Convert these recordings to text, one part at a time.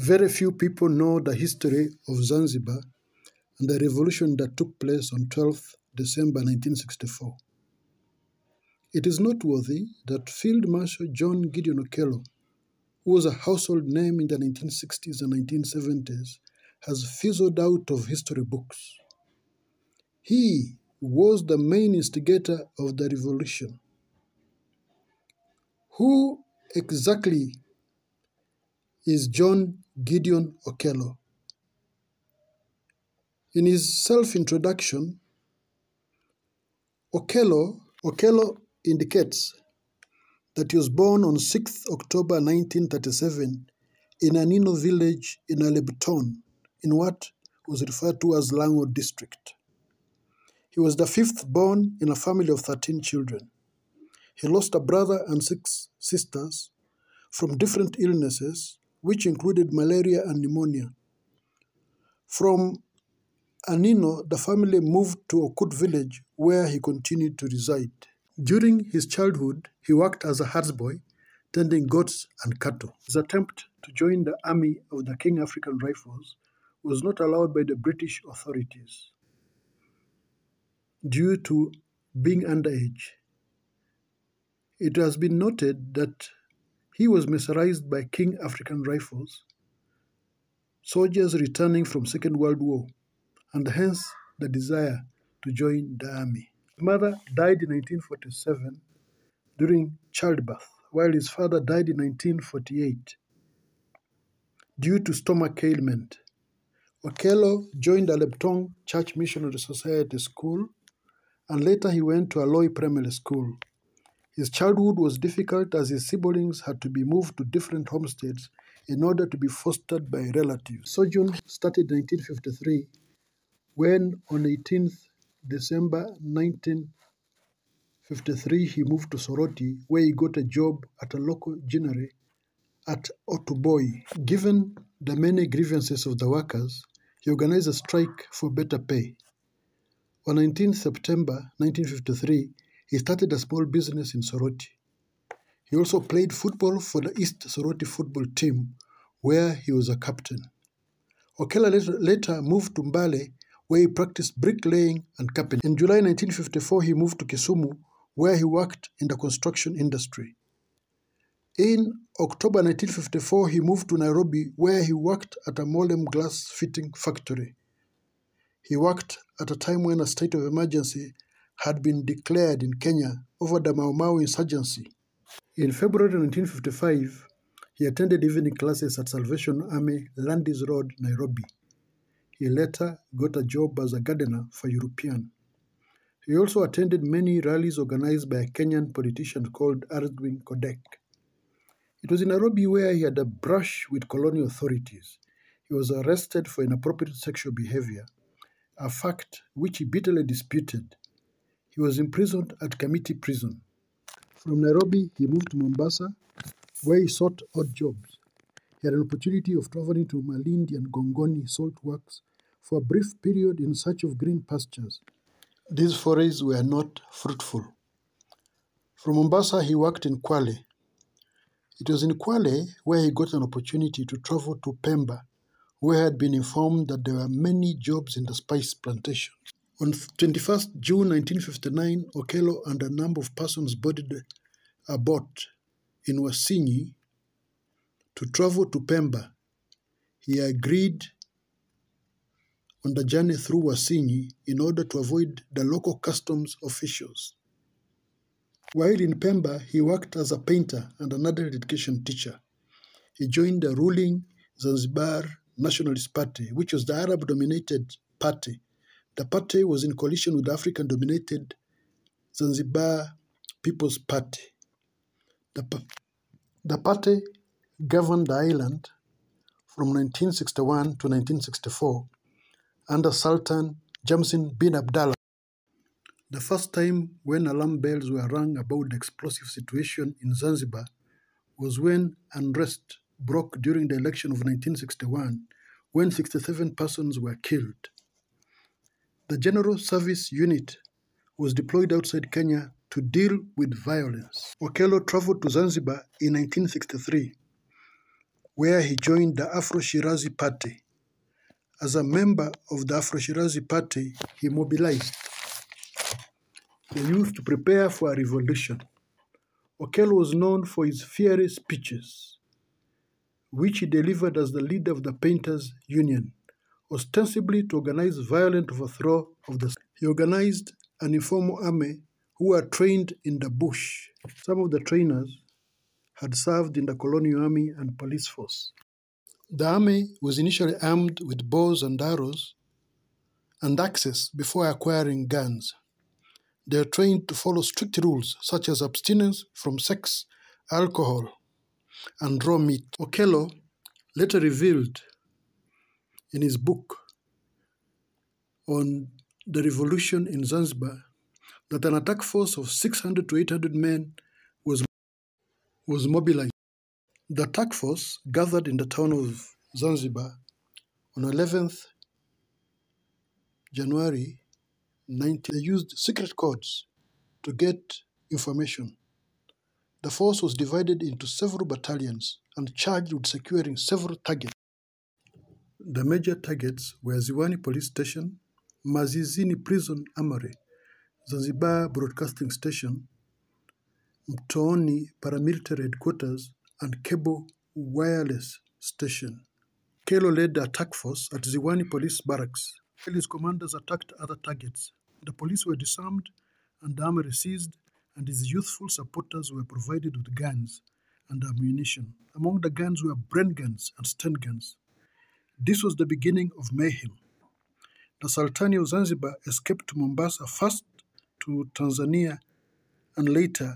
Very few people know the history of Zanzibar and the revolution that took place on 12 December 1964. It is noteworthy that Field Marshal John Gideon Okello, who was a household name in the 1960s and 1970s, has fizzled out of history books. He was the main instigator of the revolution. Who exactly is John Gideon Okello? In his self-introduction, Okello, Okello indicates that he was born on 6th October 1937 in Anino village in Alebtong, in what was referred to as Lango district. He was the fifth born in a family of 13 children. He lost a brother and six sisters from different illnesses, which included malaria and pneumonia. From Anino, the family moved to Okut village where he continued to reside. During his childhood, he worked as a herdsboy, tending goats and cattle. His attempt to join the army of the King African Rifles was not allowed by the British authorities due to being underage. It has been noted that he was mesmerized by King African Rifles, soldiers returning from Second World War, and hence the desire to join the army. His mother died in 1947 during childbirth, while his father died in 1948 due to stomach ailment. Okello joined Alebtong Church Missionary Society School and later he went to Aloi Primary School. His childhood was difficult as his siblings had to be moved to different homesteads in order to be fostered by relatives. Sojourn started in 1953 when on 18th December 1953 he moved to Soroti where he got a job at a local ginnery at Otuboi. Given the many grievances of the workers, he organized a strike for better pay. On 19 September 1953, he started a small business in Soroti. He also played football for the East Soroti football team, where he was a captain. Okello later, later moved to Mbale, where he practiced bricklaying and carpentry. In July 1954, he moved to Kisumu, where he worked in the construction industry. In October 1954, he moved to Nairobi, where he worked at a Molem glass fitting factory. He worked at a time when a state of emergency had been declared in Kenya over the Mau Mau insurgency. In February 1955, he attended evening classes at Salvation Army, Landhies Road, Nairobi. He later got a job as a gardener for European. He also attended many rallies organized by a Kenyan politician called Argwings Kodhek. It was in Nairobi where he had a brush with colonial authorities. He was arrested for inappropriate sexual behavior, a fact which he bitterly disputed. He was imprisoned at Kamiti Prison. From Nairobi, he moved to Mombasa, where he sought odd jobs. He had an opportunity of traveling to Malindi and Gongoni salt works for a brief period in search of green pastures. These forays were not fruitful. From Mombasa, he worked in Kwale. It was in Kwale where he got an opportunity to travel to Pemba, where he had been informed that there were many jobs in the spice plantation. On 21st June 1959, Okello and a number of persons boarded a boat in Wasini to travel to Pemba. He agreed on the journey through Wasini in order to avoid the local customs officials. While in Pemba, he worked as a painter and another education teacher. He joined the ruling Zanzibar Nationalist Party, which was the Arab dominated party. The party was in coalition with African dominated Zanzibar People's Party. The, the party governed the island from 1961 to 1964 under Sultan Jamshid bin Abdallah. The first time when alarm bells were rung about the explosive situation in Zanzibar was when unrest broke during the election of 1961, when 67 persons were killed. The General Service Unit was deployed outside Kenya to deal with violence. Okello traveled to Zanzibar in 1963, where he joined the Afro Shirazi Party. As a member of the Afro Shirazi Party, he mobilized the youth to prepare for a revolution. Okello was known for his fiery speeches, which he delivered as the leader of the Painters Union, ostensibly to organize violent overthrow of the. He organized an informal army who were trained in the bush. Some of the trainers had served in the colonial army and police force. The army was initially armed with bows and arrows and axes before acquiring guns. They are trained to follow strict rules such as abstinence from sex, alcohol, and raw meat. Okello later revealed in his book on the revolution in Zanzibar that an attack force of 600 to 800 men was, was mobilized. The attack force gathered in the town of Zanzibar on 11th January 19. They used secret codes to get information. The force was divided into several battalions and charged with securing several targets. The major targets were Ziwani Police Station, Mazizini Prison Armory, Zanzibar Broadcasting Station, Mtoni Paramilitary Headquarters, and Cable Wireless Station. Okello led the attack force at Ziwani Police Barracks. His commanders attacked other targets. The police were disarmed and the armory seized, and his youthful supporters were provided with guns and ammunition. Among the guns were Bren guns and Sten guns. This was the beginning of mayhem. The Sultani of Zanzibar escaped to Mombasa, first to Tanzania and later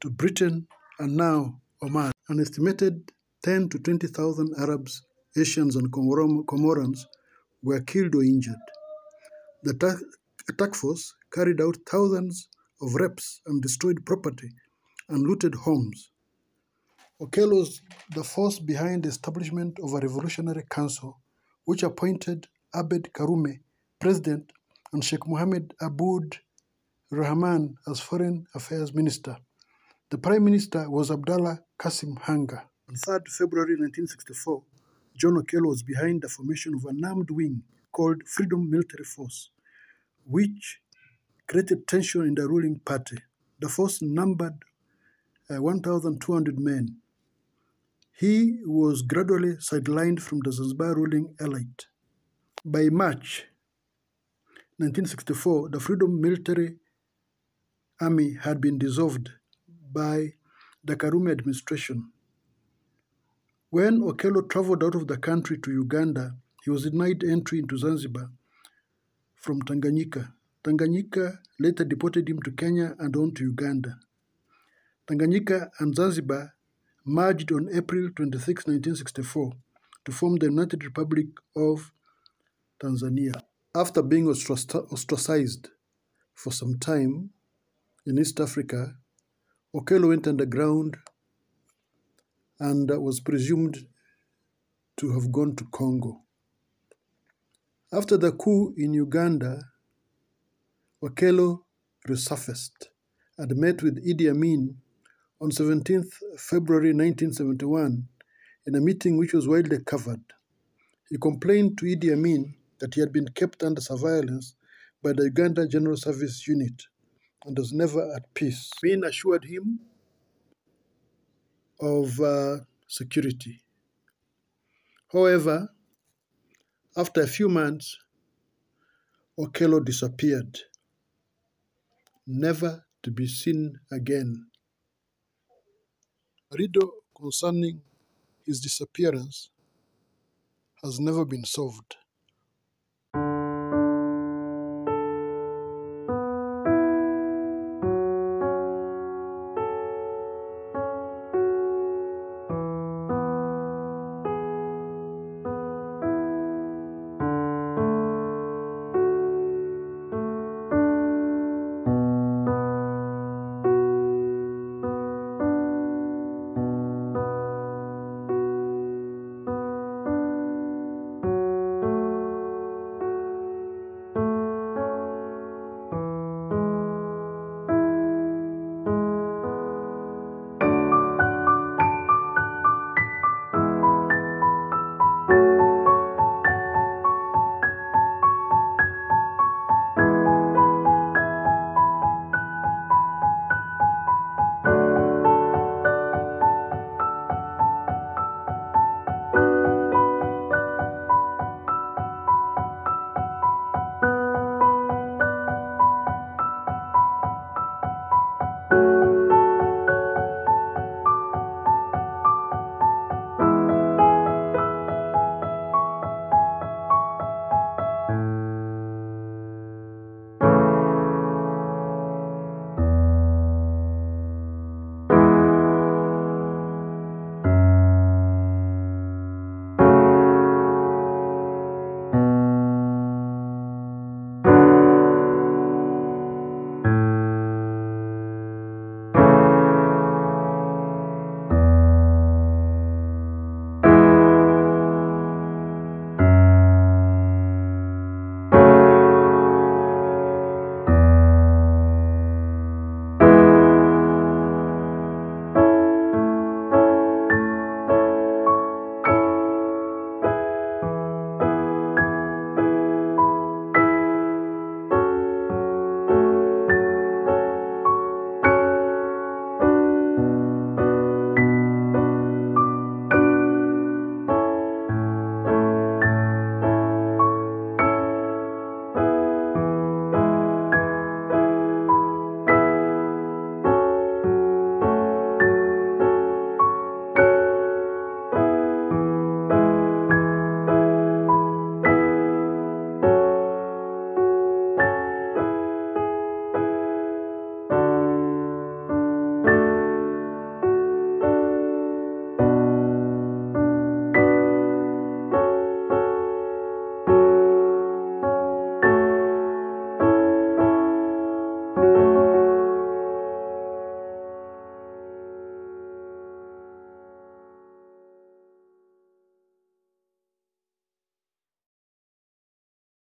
to Britain and now Oman. An estimated 10 to 20,000 Arabs, Asians, and Comorans were killed or injured. The attack, force carried out thousands of rapes and destroyed property and looted homes. Okello was the force behind the establishment of a revolutionary council, which appointed Abeid Karume president and Sheikh Mohammed Aboud Rahman as foreign affairs minister. The prime minister was Abdallah Qasim Hanga. On 3rd February 1964, John Okello was behind the formation of an armed wing called Freedom Military Force, which created tension in the ruling party. The force numbered uh, 1,200 men. He was gradually sidelined from the Zanzibar ruling elite. By March 1964, the Freedom Military Army had been dissolved by the Karume administration. When Okello traveled out of the country to Uganda, he was denied entry into Zanzibar from Tanganyika. Tanganyika later deported him to Kenya and on to Uganda. Tanganyika and Zanzibar merged on April 26, 1964 to form the United Republic of Tanzania. After being ostracized for some time in East Africa, Okello went underground and was presumed to have gone to Congo. After the coup in Uganda, Okello resurfaced and met with Idi Amin on 17th February 1971 in a meeting which was widely covered. He complained to Idi Amin that he had been kept under surveillance by the Uganda General Service Unit and was never at peace. Amin assured him of uh, security. However, after a few months, Okello disappeared, never to be seen again. Riddle concerning his disappearance has never been solved.